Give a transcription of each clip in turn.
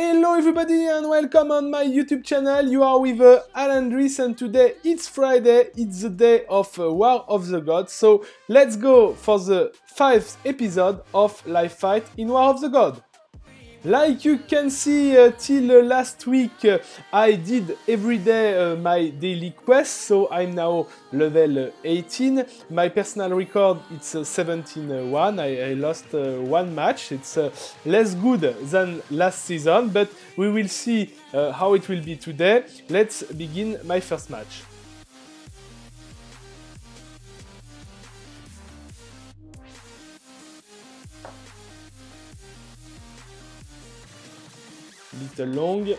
Hello everybody and welcome on my YouTube channel. You are with uh, Alendris and today it's Friday. It's the day of uh, War of the Gods. So let's go for the fifth episode of Live Fight in War of the God. Like you can see, uh, till uh, last week uh, I did every day uh, my daily quest, so I'm now level 18. My personal record it's 17-1, I, I, lost one match, it's less good than last season, but we will see how it will be today. Let's begin my first match. Little long.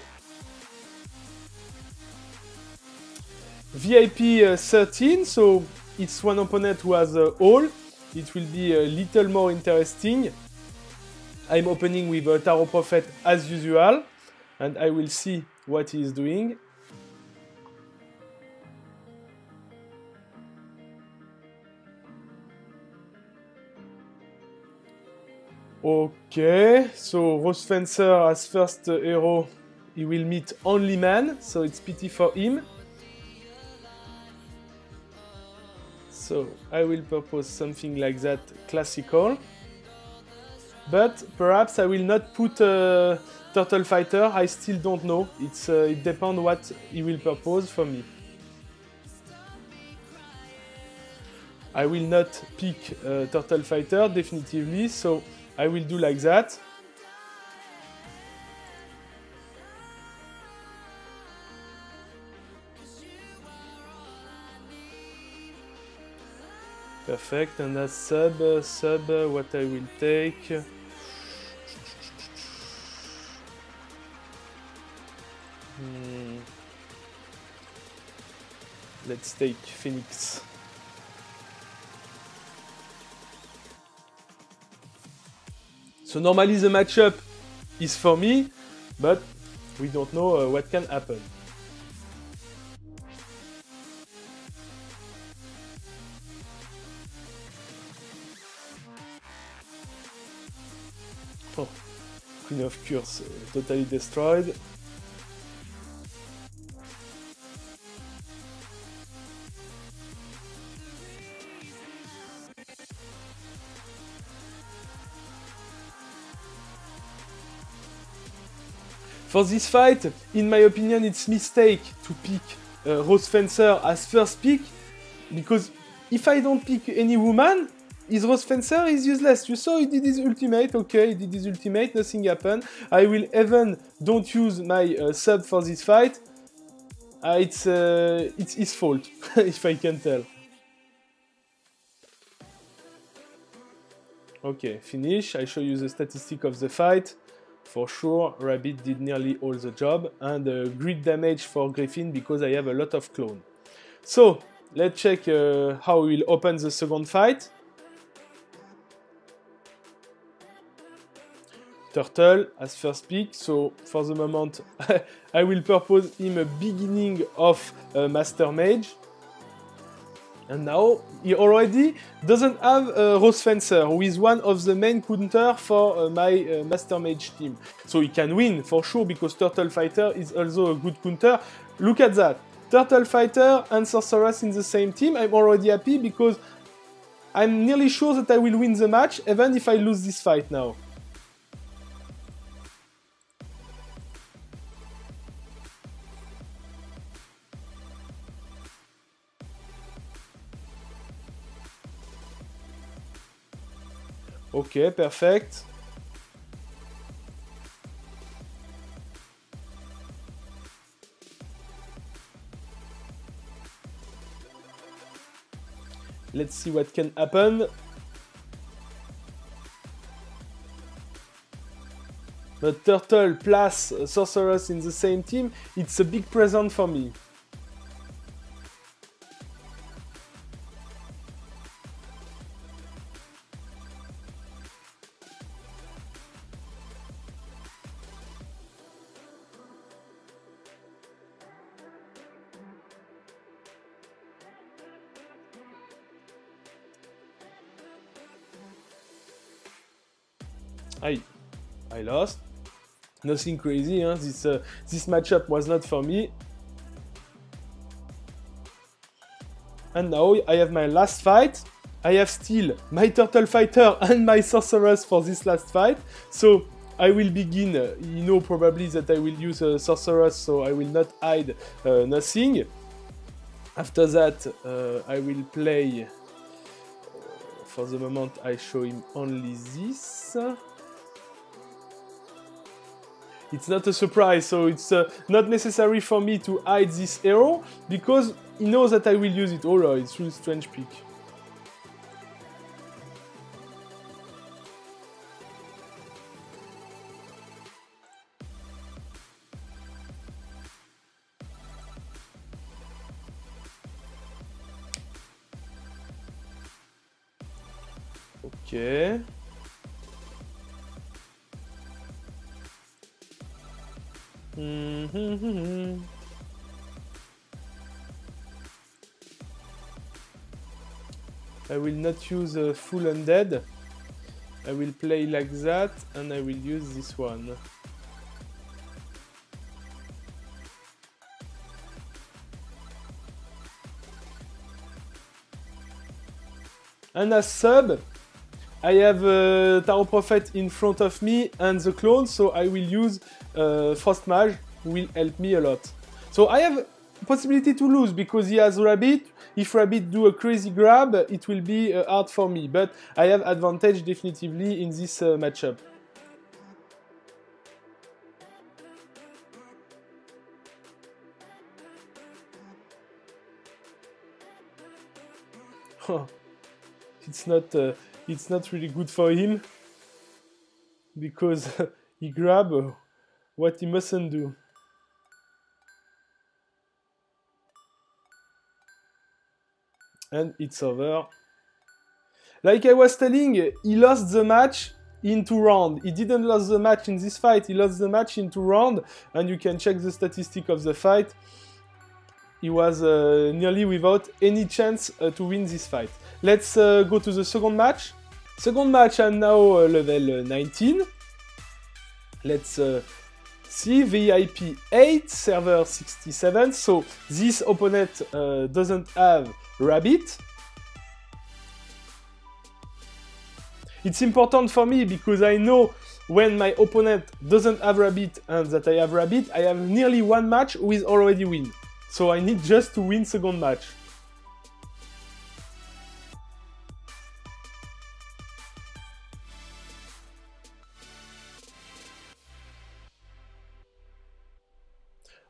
VIP uh, 13, so it's one opponent who has uh, all. It will be a little more interesting. I'm opening with a Tarot Prophet as usual, and I will see what he is doing. Okay, so Rose Fencer as first hero, he will meet only man, so it's pity for him. So I will propose something like that, classical. But perhaps I will not put a Turtle Fighter, I still don't know. It's, uh, it depends what he will propose for me. I will not pick a Turtle Fighter, definitively, so I will do like that. Perfect, and as sub, sub, what I will take. Hmm. Let's take Phoenix. So normally the matchup is for me, but we don't know uh, what can happen. Oh, Queen of Curse uh, totally destroyed. For this fight, in my opinion, it's mistake to pick uh, Rose Fencer as first pick, because if I don't pick any woman, his Rose Fencer is useless. You saw he did his ultimate, okay, he did his ultimate, nothing happened. I will even don't use my uh, sub for this fight. Uh, it's, uh, it's his fault, if I can tell. Okay, finish. I show you the statistic of the fight. For sure, Rabbit did nearly all the job, and uh, grid damage for Griffin because I have a lot of clone. So, let's check uh, how we will open the second fight. Turtle as first pick, so for the moment I will propose him a beginning of uh, Master Mage. And now he already doesn't have uh, Rose Fencer, who is one of the main counter for uh, my uh, Master Mage team. So he can win for sure because Turtle Fighter is also a good counter. Look at that. Turtle Fighter and Sorceress in the same team. I'm already happy because I'm nearly sure that I will win the match, even if I lose this fight now. Ok, perfect. Let's see what can happen. The turtle plus sorceress in the same team, it's a big present for me. Nothing crazy, huh? this, uh, this matchup was not for me. And now I have my last fight. I have still my Turtle Fighter and my Sorceress for this last fight. So I will begin, uh, you know probably that I will use a Sorceress, so I will not hide uh, nothing. After that, uh, I will play, uh, for the moment I show him only this. It's not a surprise, so it's uh, not necessary for me to hide this arrow because he knows that I will use it. Oh, it's really strange pick. I will not use a full undead. I will play like that and I will use this one. And as sub, I have uh, Tarot Prophet in front of me and the clone, so I will use uh, Frost Mage, will help me a lot. So I have possibility to lose because he has Rabbit. If Rabbit do a crazy grab, it will be uh, hard for me, but I have advantage definitively in this uh, matchup. it's not uh, it's not really good for him because he grab what he mustn't do. And it's over. Like I was telling, he lost the match in two rounds. He didn't lose the match in this fight, he lost the match in two rounds, and you can check the statistic of the fight. He was uh, nearly without any chance uh, to win this fight. Let's uh, go to the second match. Second match, I'm now uh, level 19. Let's uh, see, VIP 8, server 67. So this opponent uh, doesn't have Rabbit. It's important for me because I know when my opponent doesn't have Rabbit and that I have Rabbit, I have nearly one match with already win. So I need just to win second match.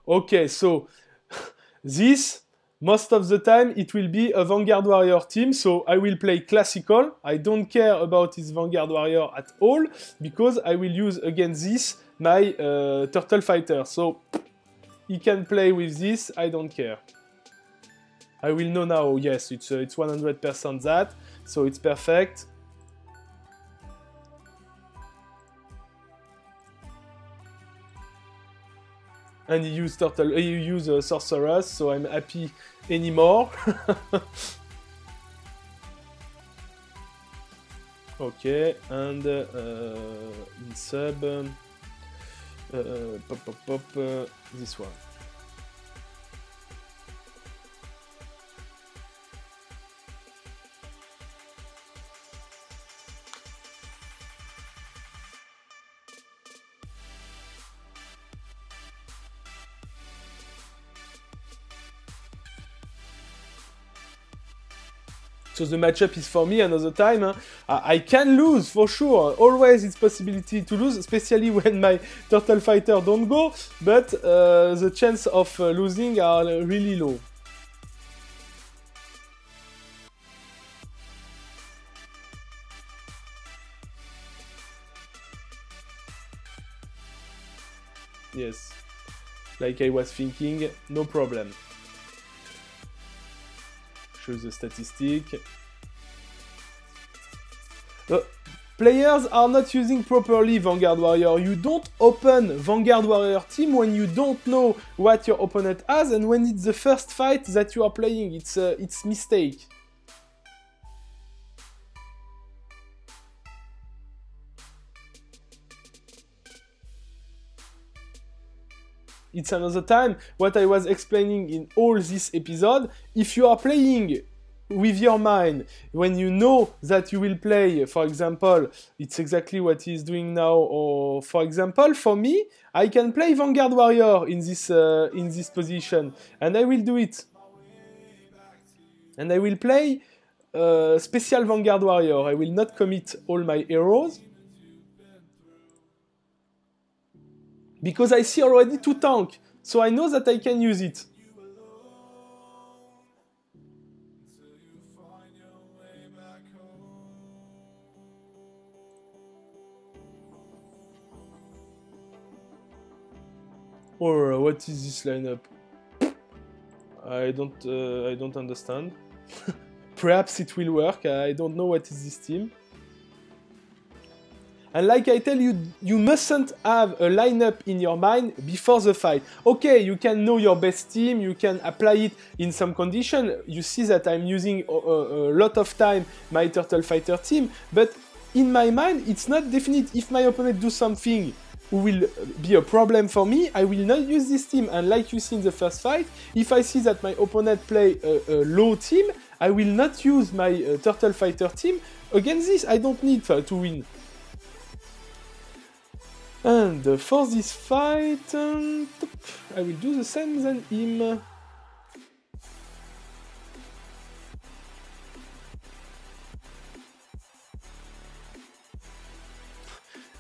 Okay, so this, most of the time, it will be a Vanguard Warrior team, so I will play Classical. I don't care about his Vanguard Warrior at all, because I will use against this my uh, Turtle Fighter. So, he can play with this, I don't care. I will know now, yes, it's, uh, it's 100% that, so it's perfect. And you use turtle, you use a sorceress, so I'm happy anymore. okay, and uh, in sub, um, uh, pop pop pop, uh, this one. So the matchup is for me another time. I can lose for sure. Always it's possibility to lose, especially when my turtle fighter don't go. But uh, the chance of uh, losing are really low. Yes, like I was thinking, no problem the statistic. Uh, players are not using properly Vanguard Warrior. You don't open Vanguard Warrior team when you don't know what your opponent has and when it's the first fight that you are playing. It's a uh, it's mistake. It's another time. What I was explaining in all this episode, if you are playing with your mind, when you know that you will play, for example, it's exactly what he's doing now, or for example, for me, I can play Vanguard Warrior in this uh, in this position, and I will do it. And I will play uh, Special Vanguard Warrior. I will not commit all my heroes. Because I see already two tank, so I know that I can use it. Or what is this lineup? I don't uh, I don't understand. Perhaps it will work. I don't know what is this team. And like I tell you, you mustn't have a lineup in your mind before the fight. Okay, you can know your best team, you can apply it in some condition. You see that I'm using a, a, a lot of time my Turtle Fighter team, but in my mind, it's not definite. If my opponent do something who will be a problem for me, I will not use this team. And like you see in the first fight, if I see that my opponent play a, a low team, I will not use my uh, Turtle Fighter team against this. I don't need uh, to win. And uh, for this fight, um, I will do the same than him.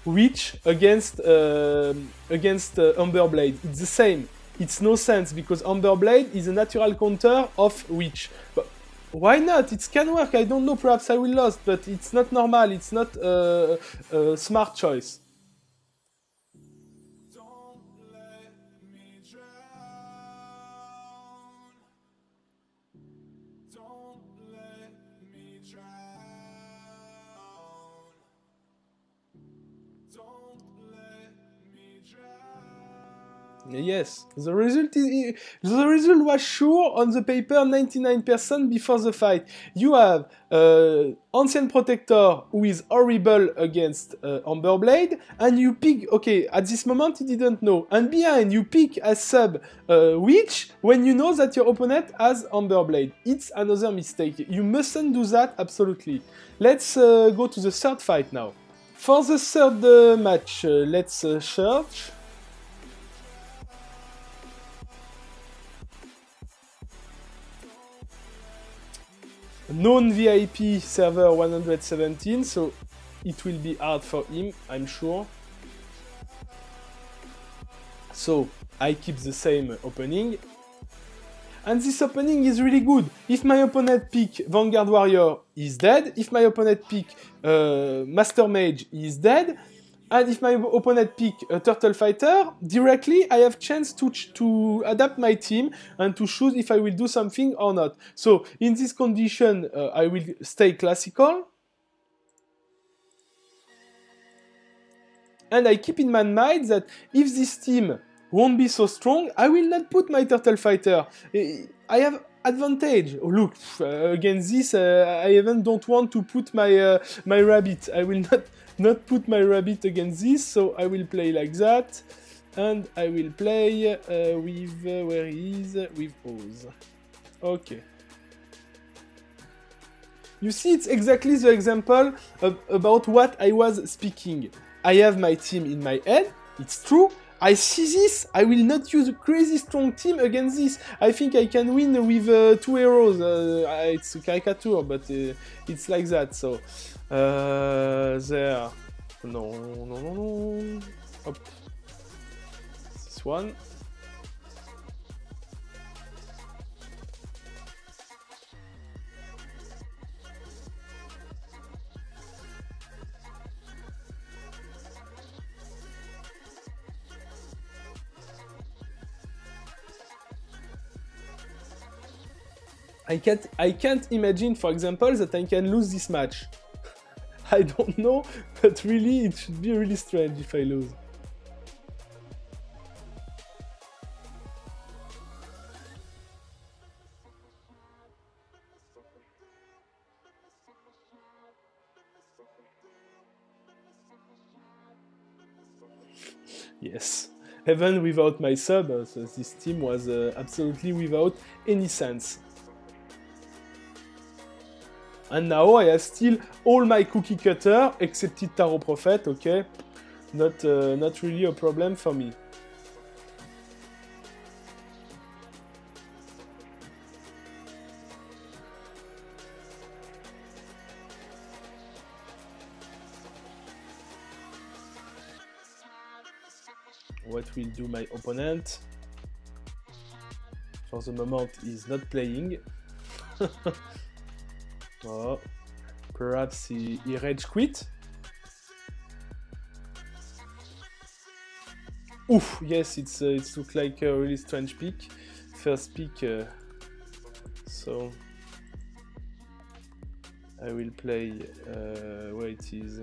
Witch against uh, against uh, Umberblade. It's the same. It's no sense because Umberblade is a natural counter of Witch. But why not? It can work. I don't know. Perhaps I will lose, but it's not normal. It's not uh, a smart choice. Yes, the result is the result was sure on the paper 99% before the fight. You have uh, Ancient Protector who is horrible against uh, Umberblade, and you pick, okay, at this moment he didn't know, and behind you pick a sub uh, Witch when you know that your opponent has Umberblade. It's another mistake. You mustn't do that, absolutely. Let's uh, go to the third fight now. For the third uh, match, uh, let's uh, search. non-VIP server 117, so it will be hard for him, I'm sure. So I keep the same opening. And this opening is really good. If my opponent pick Vanguard Warrior, he's dead. If my opponent pick uh, Master Mage, he's dead. And if my opponent pick a Turtle Fighter, directly I have chance to, to adapt my team and to choose if I will do something or not. So in this condition, uh, I will stay classical. And I keep in my mind that if this team won't be so strong, I will not put my Turtle Fighter. I have advantage. Oh, look, uh, against this, uh, I even don't want to put my uh, my rabbit. I will not not put my rabbit against this, so I will play like that. And I will play uh, with, uh, where is, with Oz. Okay. You see, it's exactly the example of, about what I was speaking. I have my team in my head, it's true. I see this, I will not use a crazy strong team against this. I think I can win with uh, two heroes. Uh, it's a caricature, but uh, it's like that, so... Uh, there. No, no, no, no. Hop. This one. I can't I can't imagine for example that I can lose this match. I don't know, but really it should be really strange if I lose. Yes. even without my sub, uh, so this team was uh, absolutely without any sense. And now I have still all my cookie cutter, except Tarot Prophet, okay? Not, uh, not really a problem for me. What will do my opponent? For the moment, he's not playing. oh, perhaps he, he rage quit. Oof, yes, it's uh, it looks like a really strange pick. First pick, uh, so I will play uh, where it is.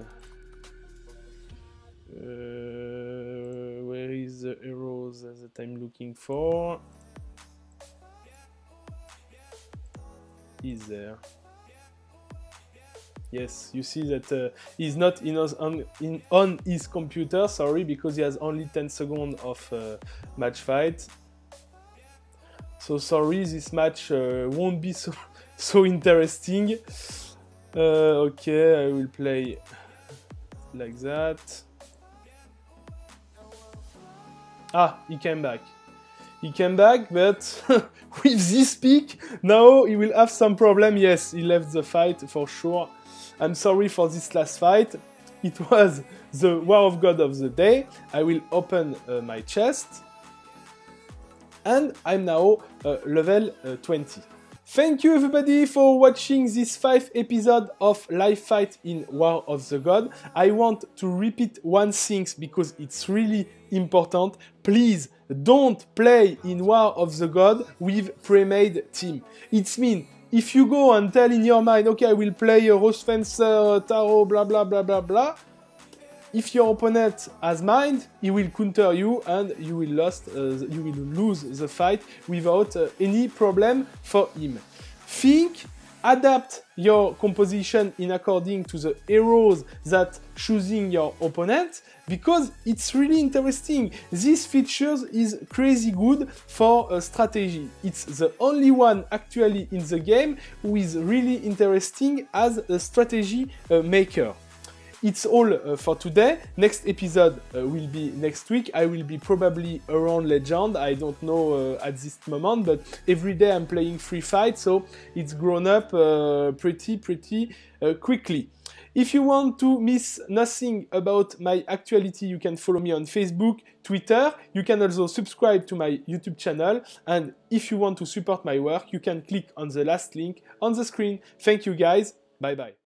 Uh, where is the arrows that I'm looking for? Is there? Yes, you see that uh, he's not in, on, in, on his computer, sorry, because he has only 10 seconds of uh, match fight. So sorry, this match uh, won't be so, so interesting. Uh, okay, I will play like that. Ah, he came back. He came back, but with this pick, now he will have some problem. Yes, he left the fight for sure. I'm sorry for this last fight. It was the War of God of the day. I will open uh, my chest. And I'm now uh, level uh, 20. Thank you everybody for watching this 5 episode of Live Fight in War of the God. I want to repeat one thing because it's really important. Please don't play in War of the God with pre-made team. It's mean if you go and tell in your mind, okay, I will play a Rose Fencer, Tarot, blah blah blah blah blah, if your opponent has mind, he will counter you and you will, lost, uh, you will lose the fight without uh, any problem for him. Think, adapt your composition in according to the heroes that choosing your opponent because it's really interesting. This features is crazy good for a strategy. It's the only one actually in the game who is really interesting as a strategy uh, maker it's all uh, for today. Next episode uh, will be next week. I will be probably around Legend. I don't know uh, at this moment, but every day I'm playing free fight, so it's grown up uh, pretty, pretty uh, quickly. If you want to miss nothing about my actuality, you can follow me on Facebook, Twitter. You can also subscribe to my YouTube channel. And if you want to support my work, you can click on the last link on the screen. Thank you guys. Bye bye.